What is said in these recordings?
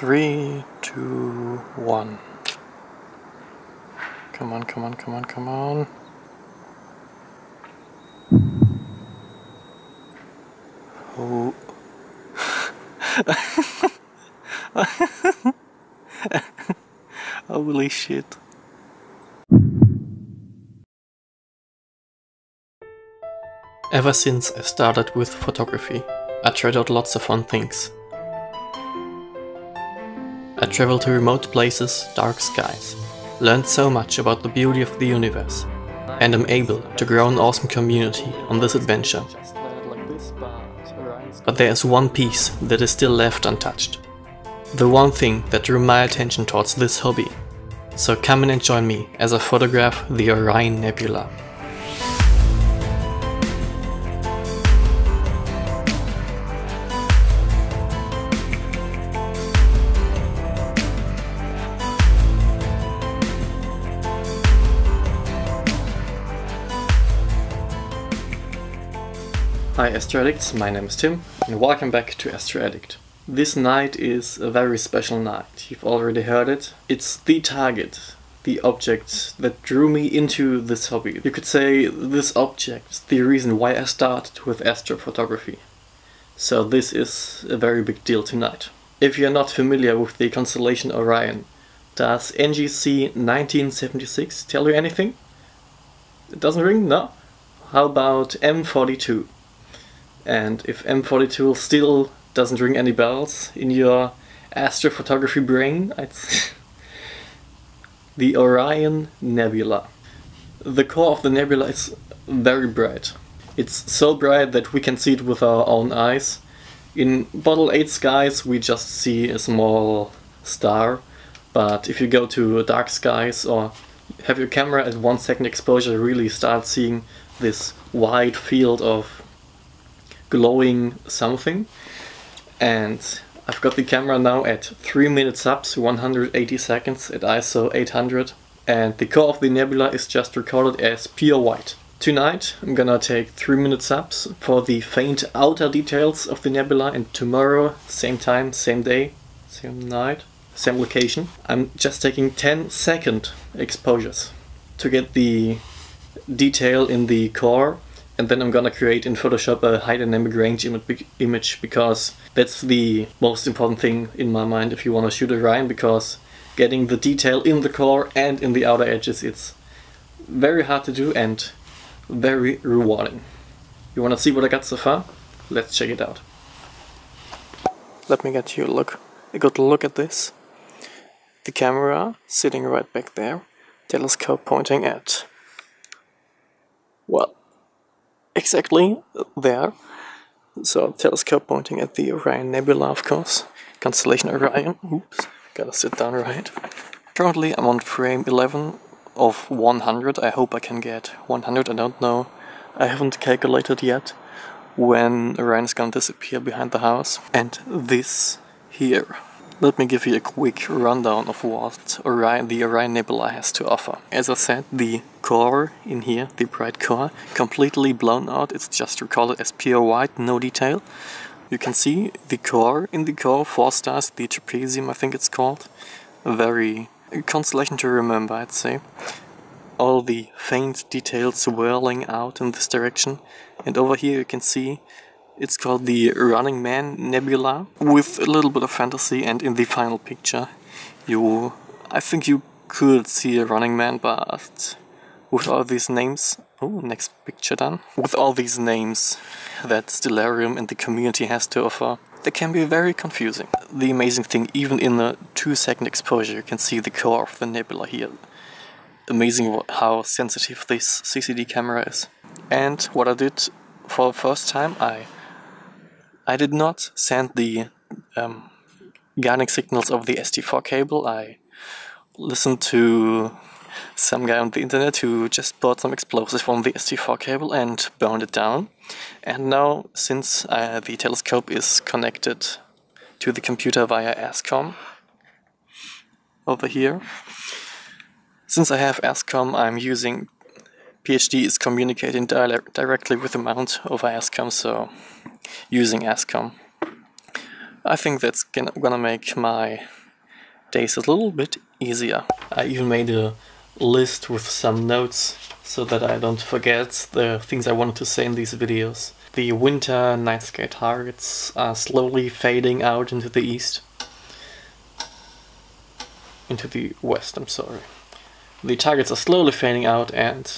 Three, two, one. Come on, come on, come on, come on. Oh. Holy shit. Ever since I started with photography, I tried out lots of fun things. I traveled to remote places, dark skies, learned so much about the beauty of the universe, and am able to grow an awesome community on this adventure. But there is one piece that is still left untouched. The one thing that drew my attention towards this hobby. So come in and join me as I photograph the Orion Nebula. Hi Astro Addicts, my name is Tim and welcome back to Astro Addict. This night is a very special night, you've already heard it. It's the target, the object that drew me into this hobby. You could say this object is the reason why I started with astrophotography. So this is a very big deal tonight. If you're not familiar with the constellation Orion, does NGC 1976 tell you anything? It doesn't ring? No? How about M42? And if M42 still doesn't ring any bells in your astrophotography brain, it's the Orion Nebula. The core of the nebula is very bright. It's so bright that we can see it with our own eyes. In Bortle 8 skies we just see a small star, but if you go to dark skies or have your camera at one second exposure, really start seeing this wide field of glowing something. And I've got the camera now at 3 minutes subs, 180 seconds at ISO 800 and the core of the nebula is just recorded as pure white. Tonight I'm gonna take 3 minutes subs for the faint outer details of the nebula and tomorrow, same time, same day, same night, same location, I'm just taking 10 second exposures to get the detail in the core and then I'm gonna create in Photoshop a high dynamic range image because that's the most important thing in my mind if you want to shoot a Orion because getting the detail in the core and in the outer edges it's very hard to do and very rewarding. You wanna see what I got so far? Let's check it out. Let me get you a look, a good look at this. The camera sitting right back there, telescope pointing at, well, exactly there. So telescope pointing at the Orion Nebula, of course. Constellation Orion. Oops, gotta sit down right. Currently I'm on frame 11 of 100. I hope I can get 100, I don't know. I haven't calculated yet when Orion is gonna disappear behind the house. And this here let me give you a quick rundown of what Orion, the Orion Nebula has to offer. As I said, the core in here, the bright core, completely blown out. It's just recorded as pure white, no detail. You can see the core in the core, four stars, the trapezium I think it's called. A very constellation to remember, I'd say. All the faint details swirling out in this direction. And over here you can see it's called the Running Man Nebula with a little bit of fantasy and in the final picture you I think you could see a running man but with all these names oh next picture done with all these names that Stellarium and the community has to offer they can be very confusing. The amazing thing even in a two second exposure you can see the core of the nebula here. Amazing how sensitive this CCD camera is. And what I did for the first time I I did not send the um, signals of the ST4 cable. I listened to some guy on the internet who just bought some explosives from the ST4 cable and burned it down. And now, since uh, the telescope is connected to the computer via ASCOM over here, since I have ASCOM, I'm using PhD is communicating directly with the mount over ASCOM, so using ASCOM. I think that's gonna make my days a little bit easier. I even made a list with some notes so that I don't forget the things I wanted to say in these videos. The winter night sky targets are slowly fading out into the east. Into the west, I'm sorry. The targets are slowly fading out and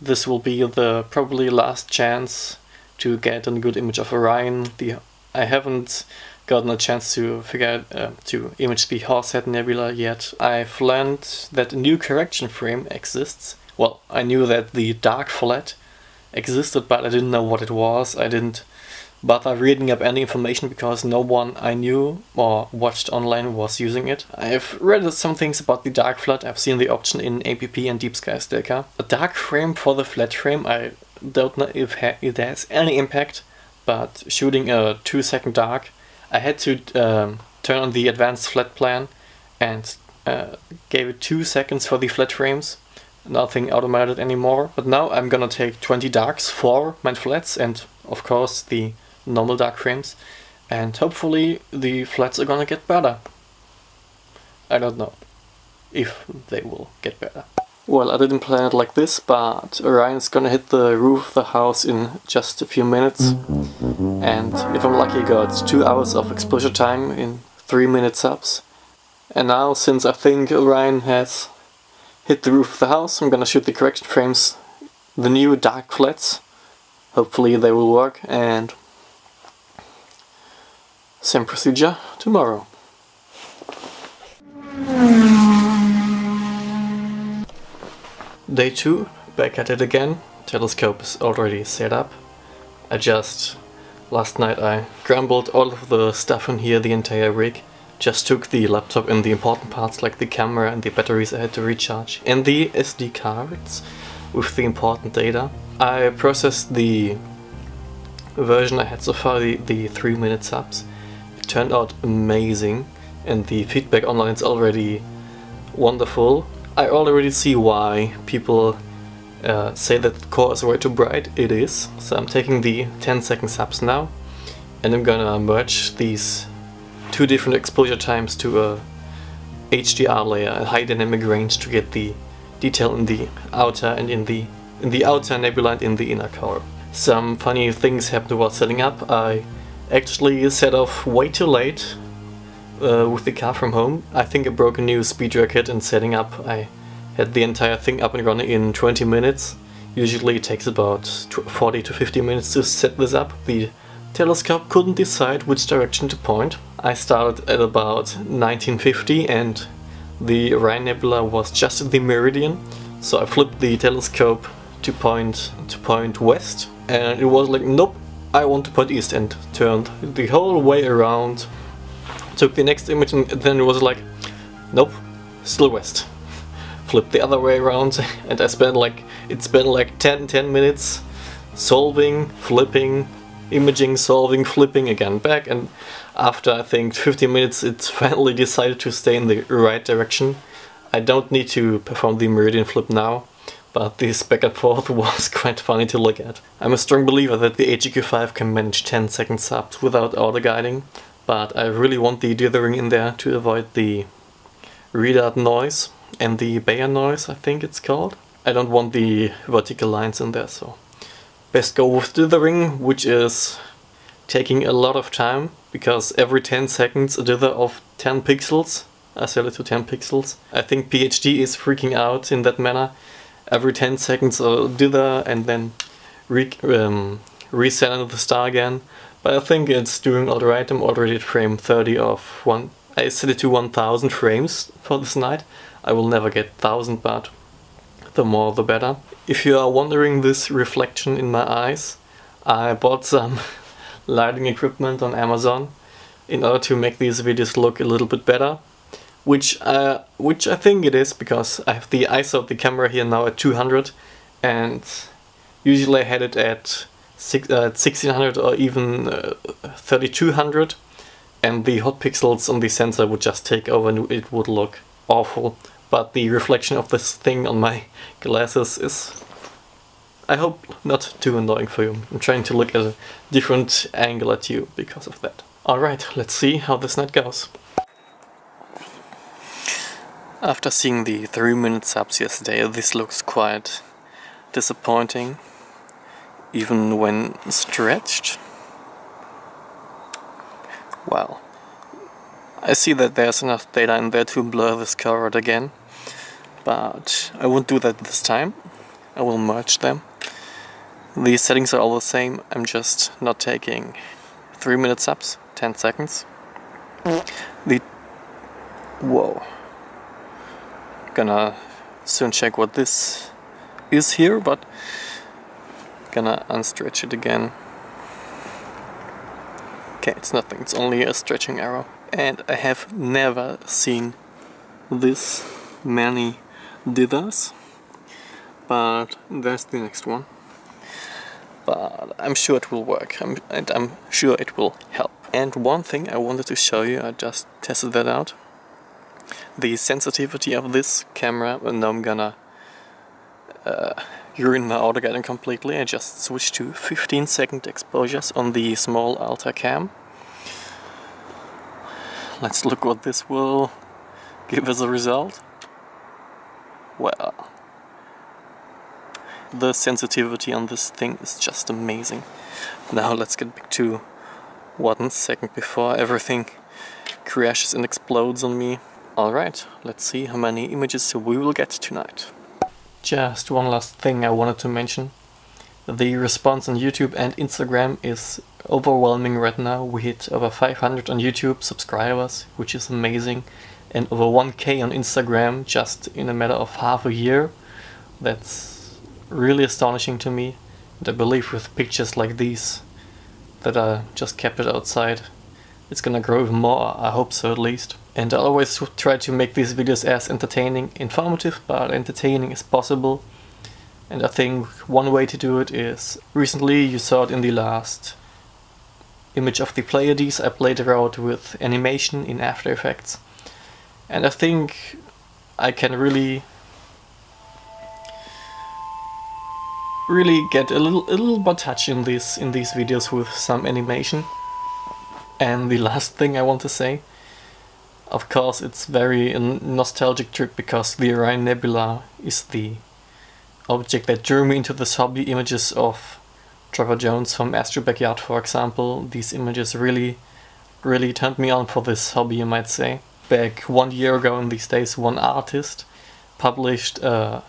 this will be the probably last chance to get a good image of Orion. The I haven't gotten a chance to figure out, uh, to image the Horsehead Nebula yet. I've learned that a new correction frame exists. Well, I knew that the dark flat existed, but I didn't know what it was. I didn't bother reading up any information because no one I knew or watched online was using it. I've read some things about the dark flat, I've seen the option in APP and Deep Sky Stacker. A dark frame for the flat frame, I don't know if it has any impact, but shooting a 2 second dark, I had to um, turn on the advanced flat plan and uh, gave it 2 seconds for the flat frames nothing automated anymore. But now I'm gonna take 20 darks for my flats and of course the normal dark frames and hopefully the flats are gonna get better. I don't know if they will get better. Well, I didn't plan it like this, but Orion's gonna hit the roof of the house in just a few minutes. And if I'm lucky, I got two hours of exposure time in three minute subs. And now, since I think Orion has hit the roof of the house, I'm gonna shoot the correction frames, the new dark flats. Hopefully they will work, and same procedure tomorrow. Day 2, back at it again. Telescope is already set up. I just, last night I grumbled all of the stuff in here, the entire rig. Just took the laptop and the important parts like the camera and the batteries I had to recharge and the SD cards with the important data. I processed the version I had so far, the, the 3 minute subs It turned out amazing and the feedback online is already wonderful. I already see why people uh, say that the core is way too bright. It is. So I'm taking the 10 second subs now and I'm gonna merge these two different exposure times to a HDR layer, a high dynamic range to get the detail in the outer and in the in the outer nebula and in the inner core. Some funny things happened while setting up. I actually set off way too late uh, with the car from home. I think I broke a new speed record in setting up. I had the entire thing up and running in 20 minutes. Usually it takes about 40 to 50 minutes to set this up. The telescope couldn't decide which direction to point. I started at about 1950 and the Orion Nebula was just in the meridian. So I flipped the telescope to point to point west and it was like nope I want to point east and turned the whole way around took the next image and then it was like nope still west. Flipped the other way around and I spent like it spent like 10 10 minutes solving flipping imaging solving flipping again back. And after I think 15 minutes it finally decided to stay in the right direction. I don't need to perform the meridian flip now but this back and forth was quite funny to look at. I'm a strong believer that the HEQ5 can manage 10 second subs without auto guiding, but I really want the dithering in there to avoid the readout noise and the Bayer noise, I think it's called. I don't want the vertical lines in there, so best go with dithering, which is taking a lot of time, because every 10 seconds a dither of 10 pixels, I set it to 10 pixels. I think PhD is freaking out in that manner, every 10 seconds a dither and then re um, reset the star again. But I think it's doing alright. I'm already at frame 30 of one. I set it to 1000 frames for this night. I will never get 1000, but the more the better. If you are wondering this reflection in my eyes, I bought some lighting equipment on Amazon in order to make these videos look a little bit better which uh, which I think it is because I have the ISO of the camera here now at 200 and usually I had it at six, uh, 1600 or even uh, 3200 and the hot pixels on the sensor would just take over and it would look awful but the reflection of this thing on my glasses is I hope not too annoying for you. I'm trying to look at a different angle at you because of that. Alright, let's see how this night goes. After seeing the 3 minute subs yesterday, this looks quite disappointing, even when stretched. Well, I see that there's enough data in there to blur this cohort again, but I won't do that this time. I will merge them. These settings are all the same, I'm just not taking 3 minute subs, 10 seconds. The... Whoa. Gonna soon check what this is here, but gonna unstretch it again. Okay, it's nothing, it's only a stretching arrow. And I have never seen this many dithers, but there's the next one. But I'm sure it will work, I'm, and I'm sure it will help. And one thing I wanted to show you, I just tested that out the sensitivity of this camera and now I'm gonna uh, ruin my auto gain completely. I just switched to 15 second exposures on the small Altair cam. Let's look what this will give as a result. Well, the sensitivity on this thing is just amazing. Now let's get back to one second before everything crashes and explodes on me. Alright, let's see how many images we will get tonight. Just one last thing I wanted to mention. The response on YouTube and Instagram is overwhelming right now. We hit over 500 on YouTube subscribers, which is amazing, and over 1k on Instagram just in a matter of half a year. That's really astonishing to me. And I believe with pictures like these that I just kept it outside, it's gonna grow even more, I hope so at least. And I always try to make these videos as entertaining, informative, but entertaining as possible. And I think one way to do it is, recently you saw it in the last image of the Pleiades, I played around with animation in After Effects. And I think I can really really get a little a little bit touch in these in these videos with some animation. And the last thing I want to say of course, it's very a nostalgic trip because the Orion Nebula is the object that drew me into this hobby. Images of Trevor Jones from Astro Backyard, for example. These images really, really turned me on for this hobby, you might say. Back one year ago in these days, one artist published a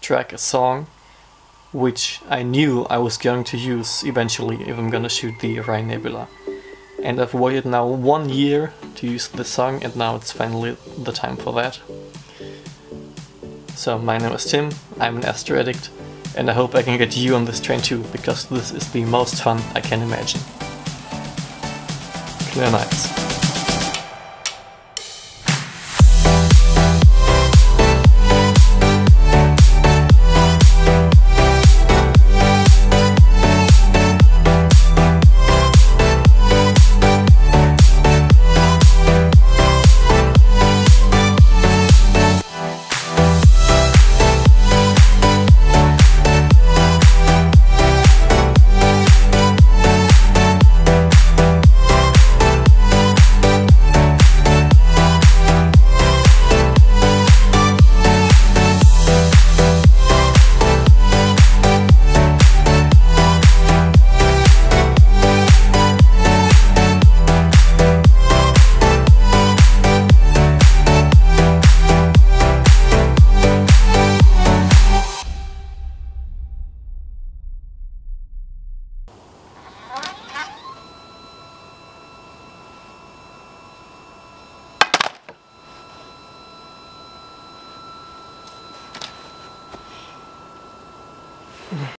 track, a song, which I knew I was going to use eventually if I'm gonna shoot the Orion Nebula and I've waited now one year to use this song and now it's finally the time for that. So my name is Tim, I'm an Astro Addict, and I hope I can get you on this train too, because this is the most fun I can imagine. Clear nights.